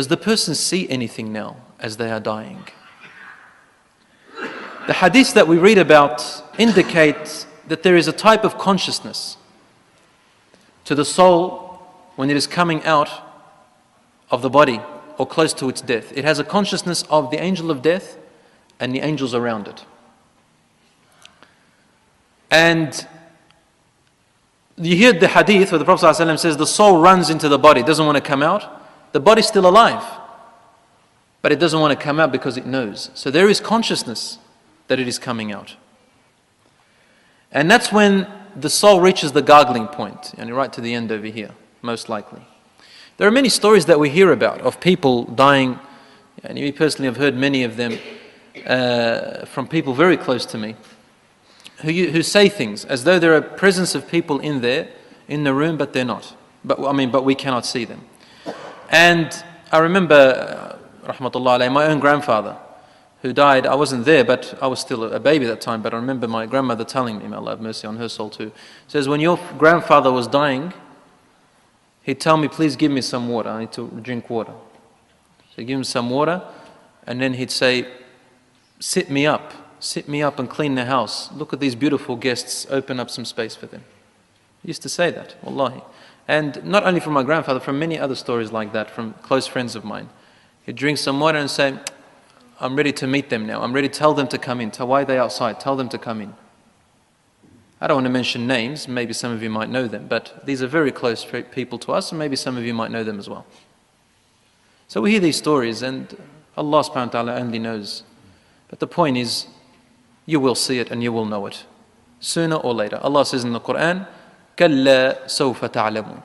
Does the person see anything now as they are dying? The hadith that we read about indicate that there is a type of consciousness to the soul when it is coming out of the body or close to its death. It has a consciousness of the angel of death and the angels around it. And you hear the hadith where the Prophet ﷺ says the soul runs into the body, doesn't want to come out. The body's still alive, but it doesn't want to come out because it knows. So there is consciousness that it is coming out. And that's when the soul reaches the gargling point, and right to the end over here, most likely. There are many stories that we hear about of people dying, and me personally have heard many of them uh, from people very close to me who, who say things as though there are presence of people in there, in the room, but they're not. But I mean, but we cannot see them. And I remember, uh, rahmatullah my own grandfather, who died. I wasn't there, but I was still a baby at that time. But I remember my grandmother telling me, may Allah have mercy on her soul too, says, when your grandfather was dying, he'd tell me, please give me some water. I need to drink water. So give him some water, and then he'd say, sit me up sit me up and clean the house. Look at these beautiful guests, open up some space for them. He used to say that, wallahi. And not only from my grandfather, from many other stories like that, from close friends of mine. He'd drink some water and say, I'm ready to meet them now. I'm ready to tell them to come in. Tell why they outside. Tell them to come in. I don't want to mention names. Maybe some of you might know them. But these are very close people to us, and maybe some of you might know them as well. So we hear these stories, and Allah subhanahu wa ta'ala only knows. But the point is, you will see it and you will know it sooner or later. Allah says in the Quran, كَلَّا سَوْفَ تَعْلَمُونَ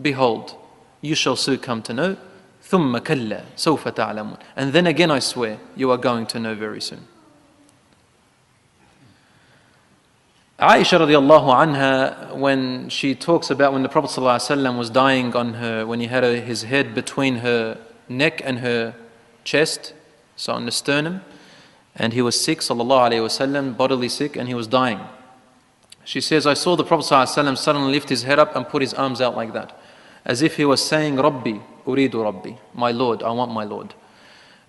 Behold, you shall soon come to know. ثُمَّ كَلَّا سَوْفَ تَعْلَمُونَ And then again I swear, you are going to know very soon. Aisha radiallahu anha, when she talks about when the Prophet ﷺ was dying on her, when he had his head between her neck and her chest, so on the sternum, and he was sick, sallallahu alayhi wasallam, bodily sick, and he was dying. She says, I saw the Prophet ﷺ suddenly lift his head up and put his arms out like that, as if he was saying, Rabbi, Uridu Rabbi, my Lord, I want my Lord.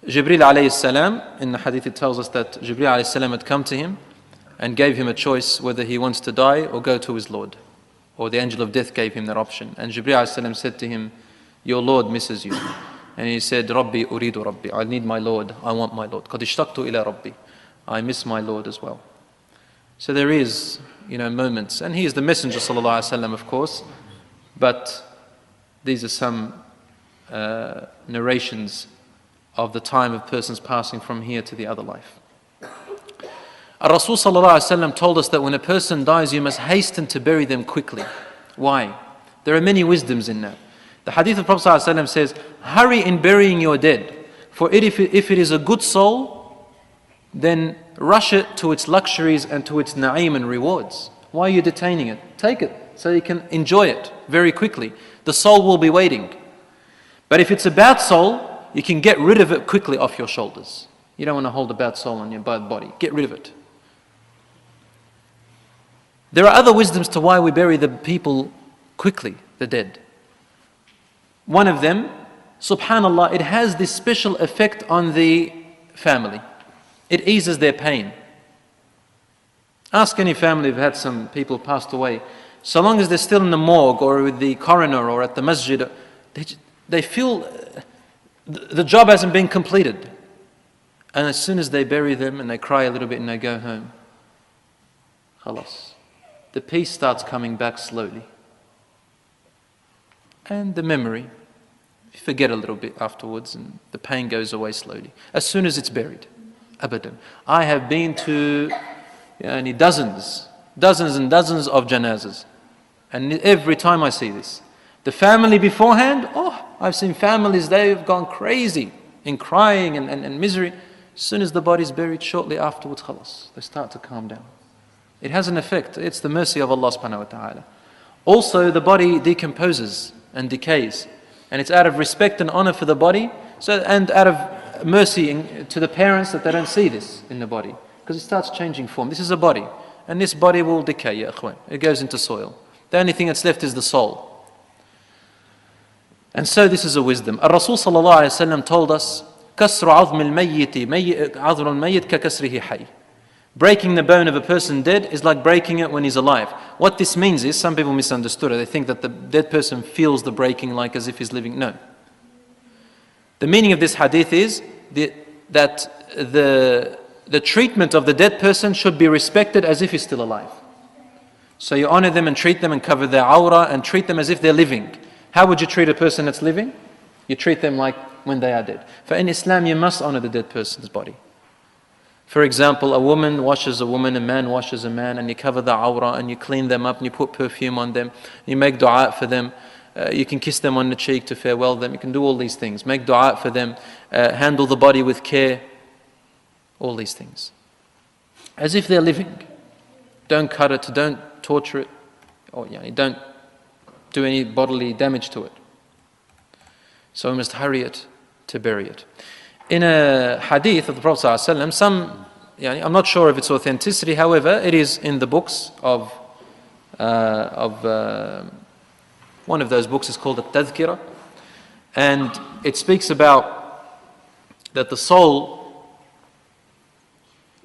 Jibril alayhi salam, in the hadith it tells us that Jibril alayhi salam had come to him and gave him a choice whether he wants to die or go to his Lord. Or the angel of death gave him that option. And Jibril alayhi salam said to him, Your Lord misses you. And he said, Rabbi Uridu Rabbi, I need my Lord, I want my Lord. Qad ila Rabbi. I miss my Lord as well. So there is you know, moments. And he is the Messenger sallallahu alaihi wasallam, of course. But these are some uh, narrations of the time of persons passing from here to the other life. Our Rasul sallallahu told us that when a person dies, you must hasten to bury them quickly. Why? There are many wisdoms in that. The hadith of Prophet ﷺ says, Hurry in burying your dead, for if it is a good soul, then rush it to its luxuries and to its na'im and rewards. Why are you detaining it? Take it so you can enjoy it very quickly. The soul will be waiting. But if it's a bad soul, you can get rid of it quickly off your shoulders. You don't want to hold a bad soul on your bad body. Get rid of it. There are other wisdoms to why we bury the people quickly, the dead. One of them, subhanAllah, it has this special effect on the family. It eases their pain. Ask any family who've had some people passed away. So long as they're still in the morgue or with the coroner or at the masjid, they, they feel uh, the job hasn't been completed. And as soon as they bury them and they cry a little bit and they go home, khalas, the peace starts coming back slowly. And the memory you forget a little bit afterwards and the pain goes away slowly. As soon as it's buried. Abadan. I have been to you dozens, dozens and dozens of janazas. And every time I see this, the family beforehand, oh, I've seen families, they've gone crazy in crying and, and, and misery. As soon as the body's buried, shortly afterwards, khalas, they start to calm down. It has an effect. It's the mercy of Allah subhanahu wa ta'ala. Also, the body decomposes and decays and it's out of respect and honor for the body, so and out of mercy in, to the parents that they don't see this in the body, because it starts changing form. This is a body, and this body will decay. Yeah, it goes into soil. The only thing that's left is the soul. And so this is a wisdom. Rasul sallallahu alayhi wasallam told us, كسر عظم الميت عظم الميت ككسره حي. Breaking the bone of a person dead is like breaking it when he's alive. What this means is, some people misunderstood it. They think that the dead person feels the breaking like as if he's living. No. The meaning of this hadith is the, that the, the treatment of the dead person should be respected as if he's still alive. So you honor them and treat them and cover their awrah and treat them as if they're living. How would you treat a person that's living? You treat them like when they are dead. For in Islam, you must honor the dead person's body. For example, a woman washes a woman, a man washes a man, and you cover the awrah and you clean them up and you put perfume on them. You make dua for them. Uh, you can kiss them on the cheek to farewell them. You can do all these things. Make dua for them. Uh, handle the body with care. All these things. As if they're living. Don't cut it, don't torture it, or you know, don't do any bodily damage to it. So we must hurry it to bury it. In a hadith of the Prophet ﷺ, some, yani, I'm not sure of its authenticity, however, it is in the books of, uh, of uh, one of those books is called the Tadhkira, and it speaks about that the soul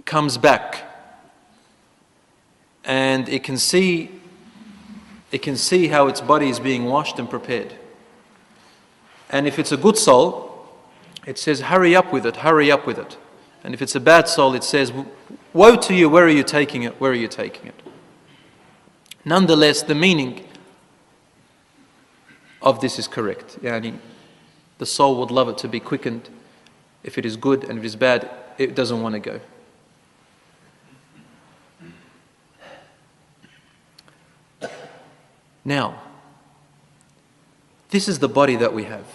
comes back and it can see it can see how its body is being washed and prepared. And if it's a good soul, it says, hurry up with it, hurry up with it. And if it's a bad soul, it says, woe to you, where are you taking it, where are you taking it? Nonetheless, the meaning of this is correct. Yani, the soul would love it to be quickened. If it is good and if it is bad, it doesn't want to go. Now, this is the body that we have.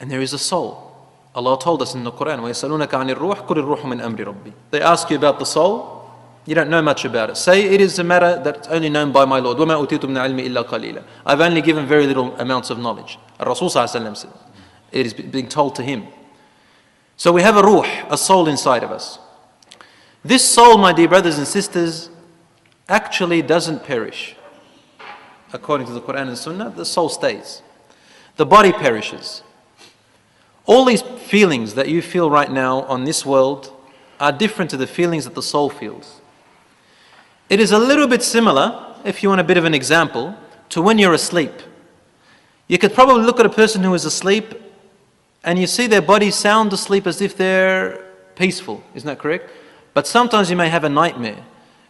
And there is a soul. Allah told us in the Quran, وَيَسَأَلُونَكَ عَنِ الرُّوحِ قُلِ الرُّوحُ مِنْ أَمْرِ رَبِّي They ask you about the soul, you don't know much about it. Say it is a matter that's only known by my Lord. وَمَا أُتِيتُ مِنْ الْعِلْمِ إِلَّا قَلِيلًا I've only given very little amounts of knowledge. Rasul said, it is being told to him. So we have a ruh, a soul inside of us. This soul, my dear brothers and sisters, actually doesn't perish according to the Quran and Sunnah, the soul stays. The body perishes. All these feelings that you feel right now on this world are different to the feelings that the soul feels. It is a little bit similar, if you want a bit of an example, to when you're asleep. You could probably look at a person who is asleep and you see their body sound asleep as if they're peaceful. Isn't that correct? But sometimes you may have a nightmare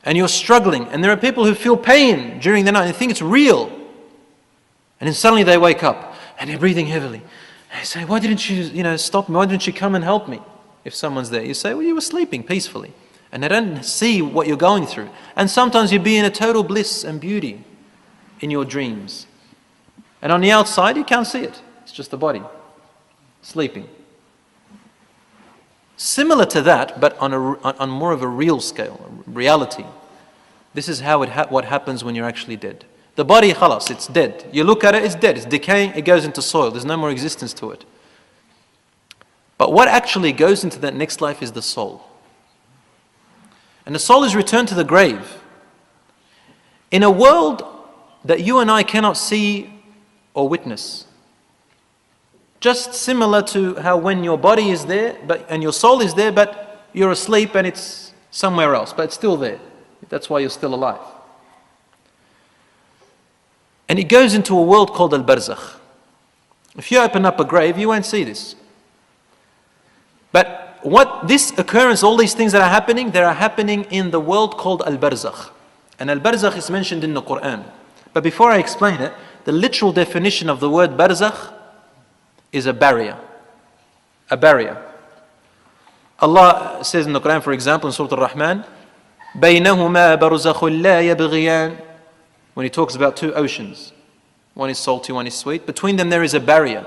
and you're struggling, and there are people who feel pain during the night and think it's real. And then suddenly they wake up and they're breathing heavily. They say, Why didn't you, you know, stop me? Why didn't you come and help me? If someone's there, you say, Well, you were sleeping peacefully. And they don't see what you're going through. And sometimes you be in a total bliss and beauty in your dreams. And on the outside, you can't see it. It's just the body sleeping. Similar to that, but on, a, on more of a real scale, reality. This is how it ha- what happens when you're actually dead. The body, khalas, it's dead. You look at it, it's dead. It's decaying, it goes into soil. There's no more existence to it. But what actually goes into that next life is the soul. And the soul is returned to the grave. In a world that you and I cannot see or witness. Just similar to how when your body is there but, and your soul is there, but you're asleep and it's somewhere else, but it's still there. That's why you're still alive. And it goes into a world called Al Barzakh. If you open up a grave, you won't see this. But what this occurrence, all these things that are happening, they are happening in the world called Al Barzakh. And Al Barzakh is mentioned in the Quran. But before I explain it, the literal definition of the word Barzakh is a barrier. A barrier. Allah says in the Quran, for example, in Surah Al-Rahman, بينهما برزخ لا يبغيان when he talks about two oceans one is salty one is sweet between them there is a barrier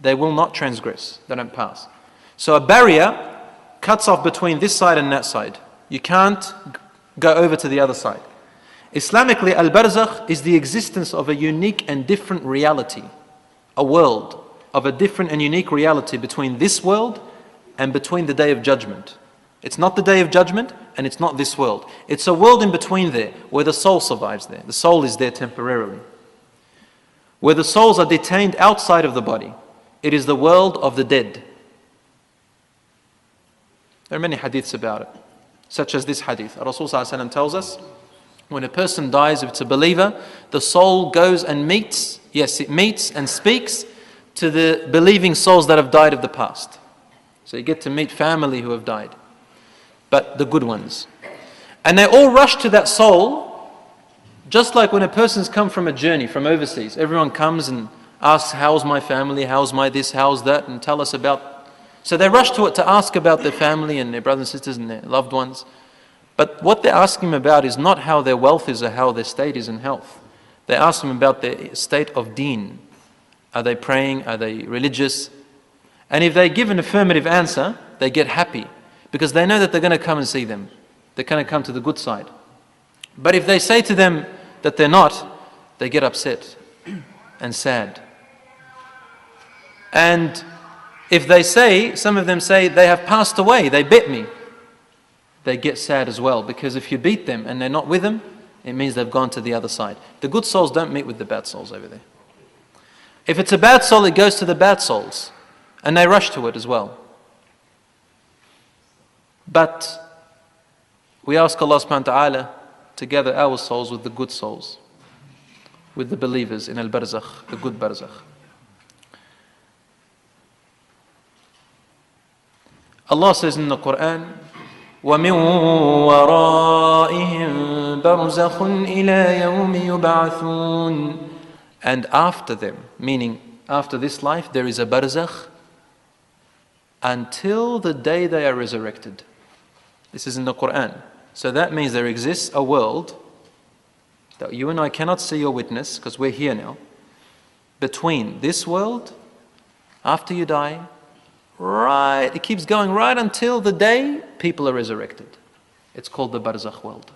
they will not transgress they don't pass so a barrier cuts off between this side and that side you can't go over to the other side islamically al-barzakh is the existence of a unique and different reality a world of a different and unique reality between this world and between the day of judgment. It's not the day of judgment and it's not this world. It's a world in between there where the soul survives there. The soul is there temporarily. where the souls are detained outside of the body. It is the world of the dead. There are many hadiths about it, such as this hadith. Rasulullah tells us when a person dies, if it's a believer, the soul goes and meets, yes, it meets and speaks to the believing souls that have died of the past. So you get to meet family who have died, but the good ones. And they all rush to that soul, just like when a person's come from a journey from overseas. Everyone comes and asks, How's my family? How's my this? How's that? And tell us about. So they rush to it to ask about their family and their brothers and sisters and their loved ones. But what they're asking about is not how their wealth is or how their state is in health. They ask them about their state of deen. Are they praying? Are they religious? And if they give an affirmative answer, they get happy because they know that they're going to come and see them. They're going to come to the good side. But if they say to them that they're not, they get upset and sad. And if they say, some of them say, they have passed away, they bet me they get sad as well because if you beat them and they're not with them, it means they've gone to the other side. The good souls don't meet with the bad souls over there. If it's a bad soul, it goes to the bad souls and they rush to it as well. But we ask Allah subhanahu wa ta'ala to gather our souls with the good souls, with the believers in Al Barzakh, the good Barzakh. Allah says in the Quran, ومن ورائهم برزخ إلى يوم يبعثون and after them meaning after this life there is a barzakh until the day they are resurrected this is in the Quran so that means there exists a world that you and I cannot see or witness because we're here now between this world after you die right, it keeps going right until the day people are resurrected. It's called the Barzakh world.